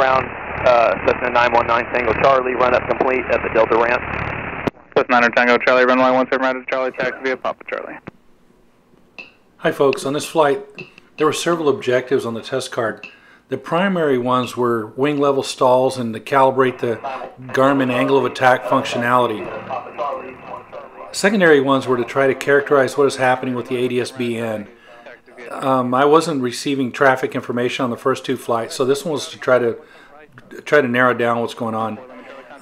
ground, uh, Cessna 919 Tango Charlie, run up complete at the Delta ramp. Cessna 9 Tango Charlie, runway 17 right at Charlie, taxi via Papa Charlie. Hi folks, on this flight there were several objectives on the test card. The primary ones were wing level stalls and to calibrate the Garmin angle of attack functionality. Secondary ones were to try to characterize what is happening with the ADS-B in. Um, I wasn't receiving traffic information on the first two flights, so this one was to try to try to narrow down what's going on.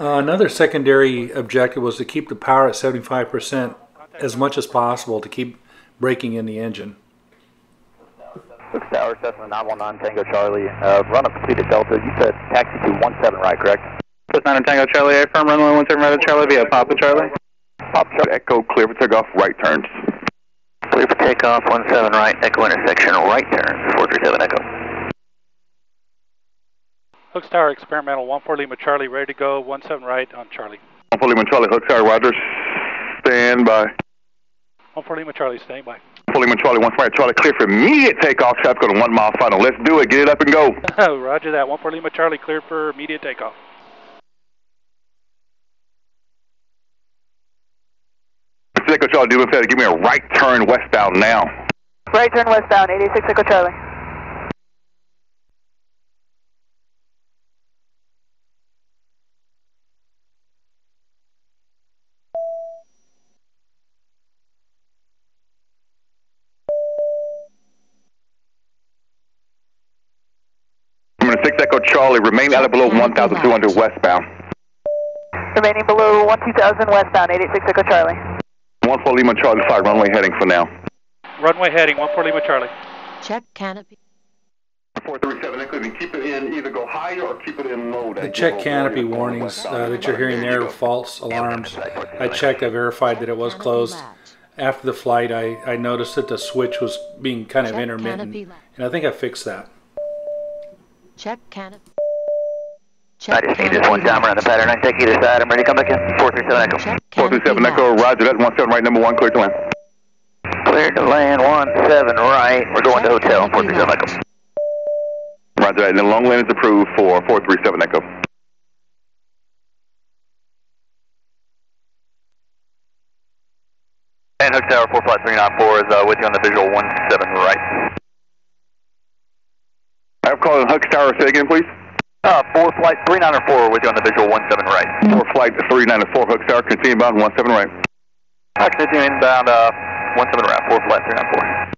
Uh, another secondary objective was to keep the power at 75% as much as possible to keep breaking in the engine. Six Tower, Cessna 919 Tango Charlie, uh, run up complete at Delta. You said taxi to 17 right, correct? Cessna 9 Tango Charlie, affirm runway 17 right at Charlie via Papa Charlie. Papa Charlie. Echo, clear for takeoff, right turns. Clear for takeoff, 17 right, Echo intersection, right turn, 437 Echo. Hooks Tower Experimental 14 Lima Charlie, ready to go, 17 right on Charlie. 14 Lima Charlie, Hooks Tower, Roger, stand by. 14 Lima Charlie, staying by. 14 Lima Charlie, 1 right, Charlie, clear for immediate takeoff, traffic on a one mile final. Let's do it, get it up and go. Roger that, 14 Lima Charlie, clear for immediate takeoff. Charlie, do me a favor, give me a right turn westbound now. Right turn westbound, 86 Echo Charlie. I'm going to 6 Echo Charlie, remain out of below 1,200 westbound. Remaining below 12,000 westbound, 86 Echo Charlie. 14 Lima Charlie, 5 runway heading for now. Runway heading, 14 Lima Charlie. Check canopy. 437 Echo, you keep it in, either go higher or keep it in low. The check canopy warnings uh, that you're hearing there are false alarms. I checked, I verified that it was closed. After the flight, I, I noticed that the switch was being kind of intermittent, and I think I fixed that. Check canopy. I just need this one time around the pattern. I can take either side. I'm ready to come back in. 437 Echo. Check 437 Echo, roger that, 17 right, number 1, clear to land. Clear to land, 17 right. We're going to hotel 437 Echo. Roger that, and the long land is approved for 437 Echo. And Hook Tower 4 flight 394 is uh, with you on the visual 17 right. I have called in Hooks Tower, say again, please. Uh, 4 flight 394 with you on the visual 17 right. 4 flight 394 Hook Tower, continue bound 17 right. I continue inbound uh, 17 right, 4 flight 394.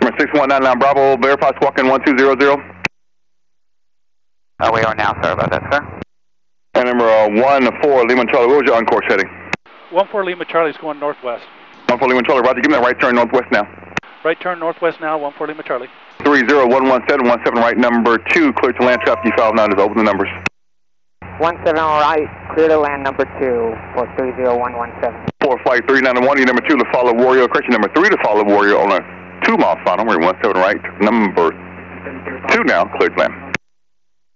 Number 6199 Bravo, verify squawk in 1200. Uh, we are now, sorry about that, sir. And number uh, 14 Lima Charlie, what was your on-course heading? 14 Lima Charlie's going northwest. 14 Lima Charlie, roger, give me that right turn northwest now. Right turn northwest now, 14 Lima Charlie. 3011717 right, number 2, clear to land traffic, E59 is open the numbers. 17 right, clear to land number 2 for 30117. 4 flight 391, you number 2 to follow Warrior, correction number 3 to follow Warrior on a 2 mile final, we're 17 right, number 2 now, clear to land.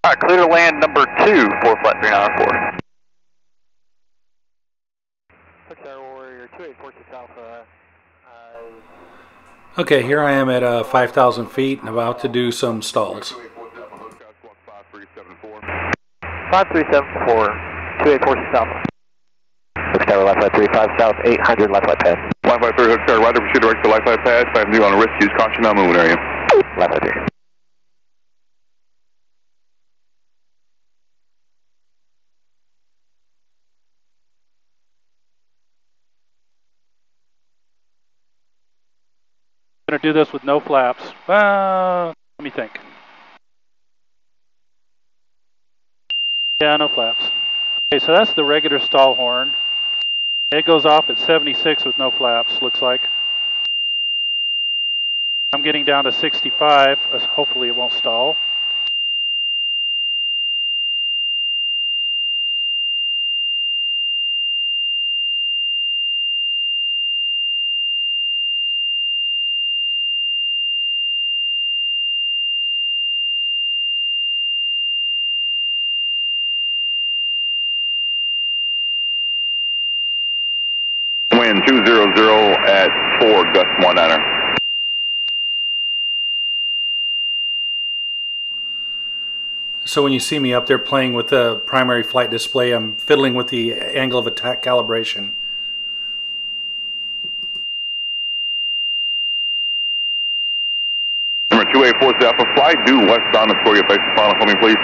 All right, clear to land number 2, 4 flight 394. Hook Tower Warrior 2846 Alpha. Okay, here I am at uh, 5,000 feet and about to do some stalls. 5374, 2846 Alpha. Hook Tower left flight 35 south, 800 left flight pass. Wi-Fi 3 Hooks Tower, right, proceed direct to Life Flight Pass, 5 on a risk, use caution, now moving area. Left flight 3. Going to do this with no flaps. Uh, let me think. Yeah, no flaps. Okay, so that's the regular stall horn. It goes off at 76 with no flaps, looks like. I'm getting down to 65. uh, Hopefully it won't stall. Wind wind 200 at 4, gust 19er. So when you see me up there playing with the primary flight display, I'm fiddling with the angle of attack calibration. Number 284 Alpha Flight, due westbound Astoria base final for me, please.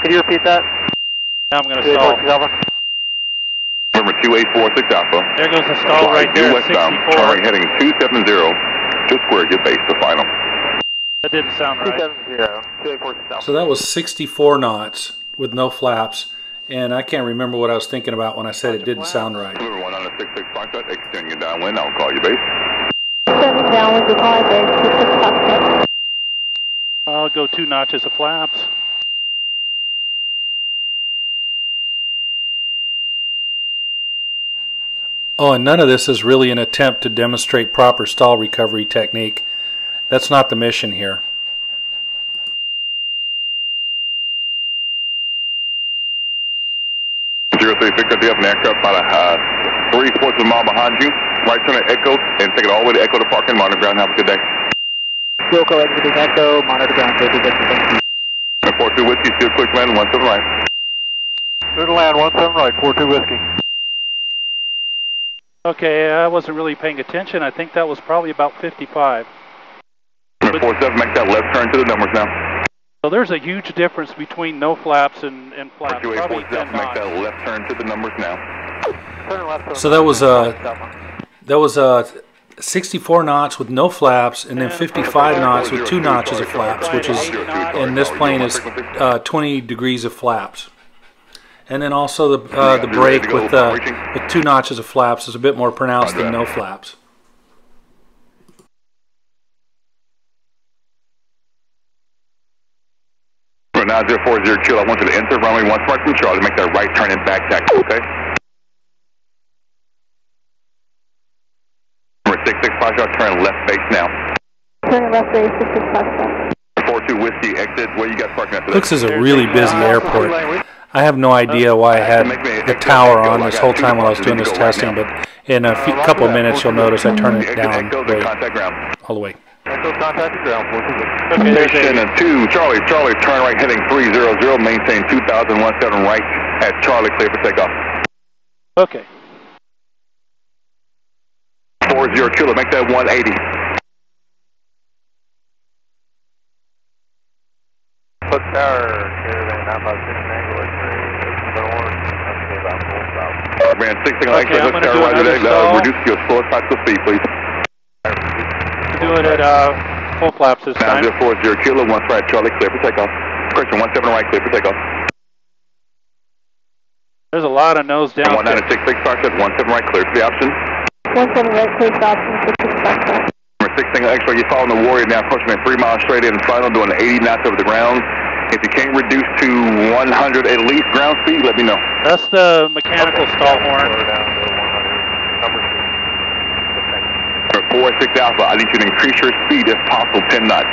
Could you repeat that? Now I'm going to stall. Alpha. Number 2846 Alpha. There goes the stall Flight right there at westbound, 64. turn heading 270 to square, your base to final. That didn't sound right. 270, 2846 Alpha. So that was 64 knots with no flaps, and I can't remember what I was thinking about when I said it didn't sound right. Number 1 on the 66 Foxtrot, extend your downwind, I'll call you base. Seven downwind to call base, six six Foxtrot. I'll go two notches of flaps. Oh, and none of this is really an attempt to demonstrate proper stall recovery technique. That's not the mission here. Zero three Victor, the up an aircraft about a uh, three fourths of a mile behind you. Right turn at Echo and take it all the way to Echo to parking. Monitor ground. Have a good day. Wilco exiting Echo, monitor ground, safety distance, thank you. Number four two whiskey, still quick land, one seven right. Clear to land, 17 right, 42 Whiskey. Okay, I wasn't really paying attention. I think that was probably about 55. Number four seven, make that left turn to the numbers now. So there's a huge difference between no flaps and, and flaps. Two Probably 10 make knots. that left turn to the numbers now. So that was uh, that was uh, 64 knots with no flaps, and then 55 knots with two notches of flaps, which is in this plane is uh, 20 degrees of flaps. And then also the uh, the break with uh, with two notches of flaps is a bit more pronounced than no flaps. Number nine zero four zero chill. I want you to enter runway one smart from Charlie. Make that right turn and back taxi. Okay. Number six six five shot turn left base now. Turn left base, six six Foxtrot. Four two whiskey exit. Where you guys parking at? today? Hooks is a really busy airport. I have no idea uh, why I had the tower on this whole time while I was doing this testing, but in a uh, few, couple of minutes you'll notice I turn it down Echo to way, contact ground. all the way. Echo contact the ground, 42 Okay, there's Station a, and two, Charlie, Charlie, turn right heading 300, maintain 2017 right at Charlie, clear for takeoff. okay. 40 kilo, make that 180. Put tower, caravan, nine five six, angle at three, north, that's about full south. Man, 16 Okay, okay, I'm let's gonna do right another stall. Uh, reduce your slowest practical speed, please. Do it at uh, full flaps this Now, time. 040 kilo, one right, Charlie, clear for takeoff. Question 17 right, clear for takeoff. There's a lot of nose down. 1966, start at 17 right, clear for the option. One seven right, clear for option, six six Foxtrot. Number 16 X-ray, you're following the Warrior now, approaching at 3 miles straight in final, doing 80 knots over the ground. If you can't reduce to 100 at least ground speed, let me know. That's the mechanical stall horn. Slow down to one hundred, number two. Number 46 Alpha, I need you to increase your speed if possible, 10 knots.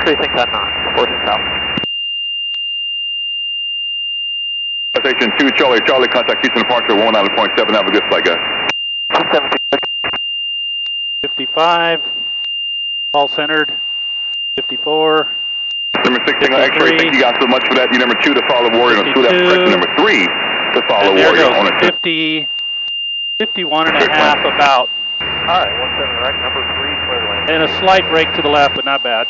Increasing 10 knots, 46 Alpha. Station 2, Charlie, Charlie, contact Houston departure 19.7, have a good flight, guys. 217, 55. All centered. 54. Number 16 X-ray, thank you guys so much for that. You number 2 to follow Warrior, and 2 that's 52. correction. Number 3 to follow And Warrior on goes a 50, 51 and a half about. Alright, one seven right, number three, clear to land. And a slight break to the left, but not bad.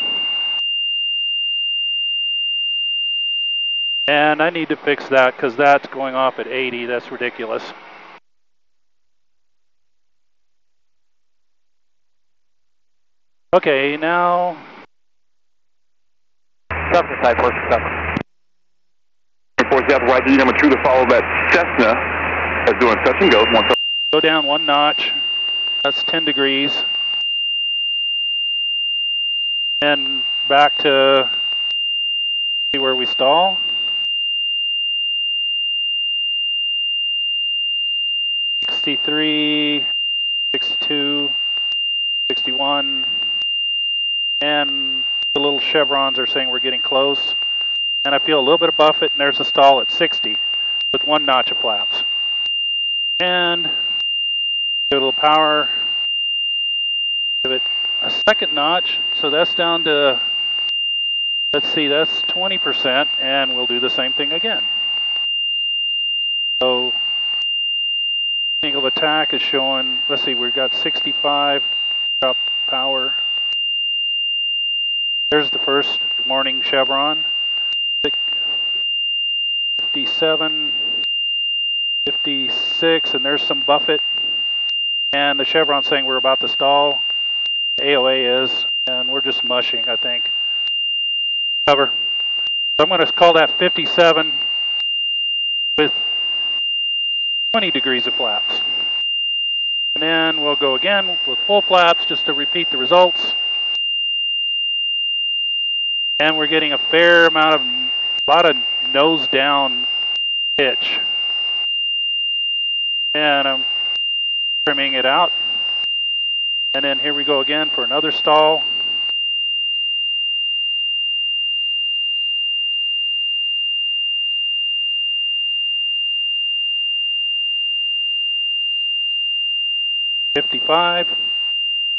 And I need to fix that because that's going off at 80. That's ridiculous. Okay, now 70 type, 46 Alpha. Number 46 Alpha, right, you number 2 to follow that Cessna that's doing touch and go. One go down one notch. That's 10 degrees. And back to see where we stall. Sixty-three, sixty-two, sixty-one, and the little chevrons are saying we're getting close. And I feel a little bit of buffet, and there's a stall at 60. With one notch of flaps. And give it a little power. Give it a second notch. So that's down to, let's see, that's 20%, and we'll do the same thing again. So angle of attack is showing, let's see, we've got 65 drop power. There's the first morning chevron. 57, 56, and there's some buffet. And the chevron saying we're about to stall. AOA is, and we're just mushing, I think. Cover. So I'm going to call that 57 with 20 degrees of flaps. And then we'll go again with full flaps just to repeat the results. And we're getting a fair amount of, a lot of nose down pitch. And I'm trimming it out. And then here we go again for another stall. Fifty-five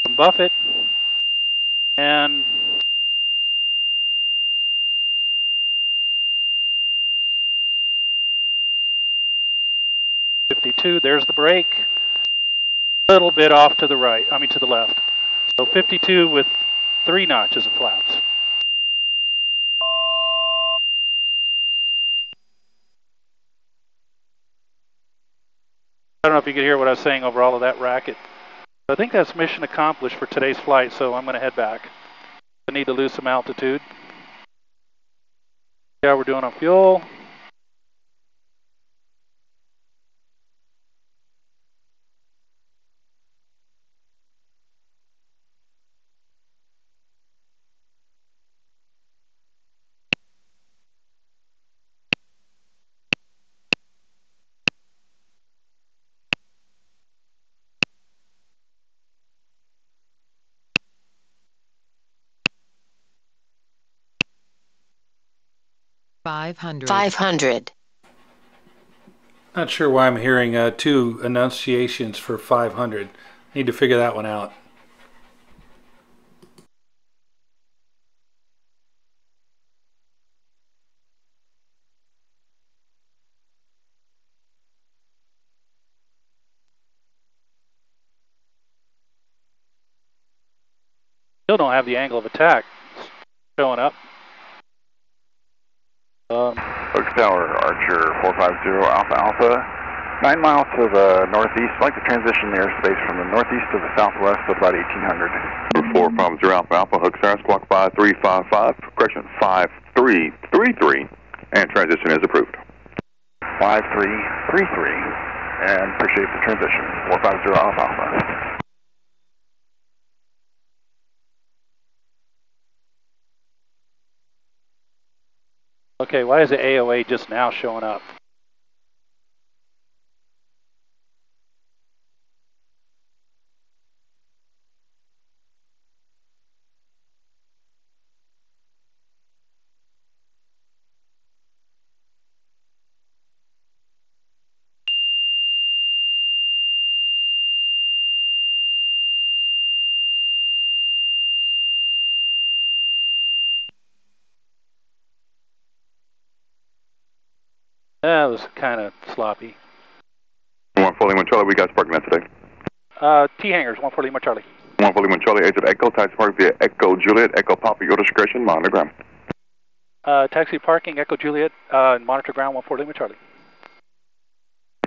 from buffet, and fifty-two. There's the break. A little bit off to the right. I mean to the left. So fifty-two with three notches of flaps. I don't know if you could hear what I was saying over all of that racket. I think that's mission accomplished for today's flight, so I'm going to head back. I need to lose some altitude. Yeah, we're doing on fuel. Five hundred. Five hundred. Not sure why I'm hearing uh, two enunciations for 500. Need to figure that one out. Still don't have the angle of attack showing up. Um, Oak Tower, Archer 450 Alpha Alpha. Nine miles to the northeast. I'd like to transition the airspace from the northeast to the southwest at about 1800. 450 Alpha Alpha, Hook Tower, squawk 5355, correction 5333, and transition is approved. 5333, and appreciate the transition. 450 Alpha Alpha. Okay, why is the AOA just now showing up? That was kind of sloppy. 141 Charlie, we got parking lot today. Uh, T hangars, 140 Charlie. 141 Charlie, exit Echo, taxi park via Echo Juliet, Echo Papa, your discretion, monitor ground. Uh, taxi parking, Echo Juliet, uh, monitor ground, 140 Lima Charlie.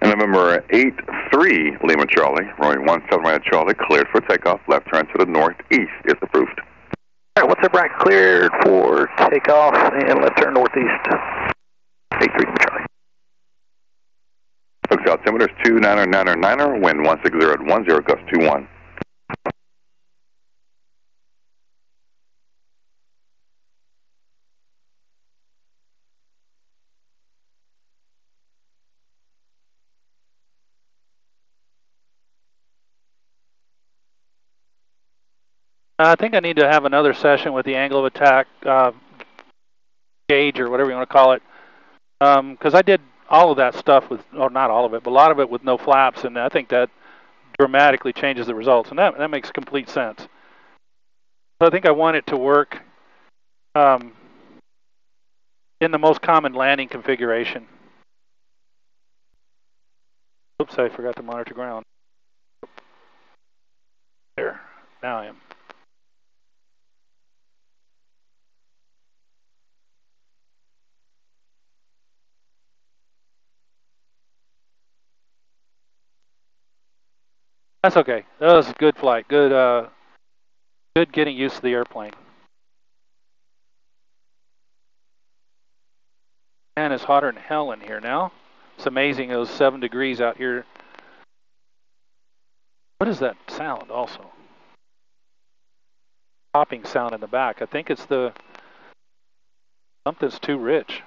And November 8-3 Lima Charlie, runway 17 right Charlie, cleared for takeoff, left turn to the northeast is approved. All right, what's up, Rack? Cleared for takeoff and left turn northeast. 8-3 Lima Charlie. Hooks altimeter is 299er, wind 160 at 10, gust 21. I think I need to have another session with the angle of attack uh, gauge or whatever you want to call it, because um, I did all of that stuff with, or not all of it, but a lot of it with no flaps, and I think that dramatically changes the results, and that that makes complete sense. So I think I want it to work um, in the most common landing configuration. Oops, I forgot to monitor ground. There, now I am. That's okay. That was a good flight. Good, uh, good getting used to the airplane. Man, it's hotter than hell in here now. It's amazing. It was seven degrees out here. What is that sound? Also, popping sound in the back. I think it's the something's too rich.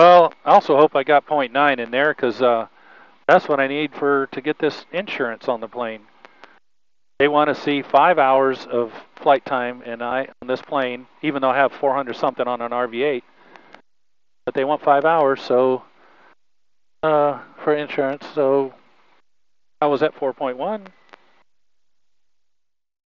Well, I also hope I got 0.9 in there because uh, that's what I need for to get this insurance on the plane. They want to see five hours of flight time and I on this plane, even though I have 400 something on an RV8. But they want five hours, so uh, for insurance. So I was at 4.1.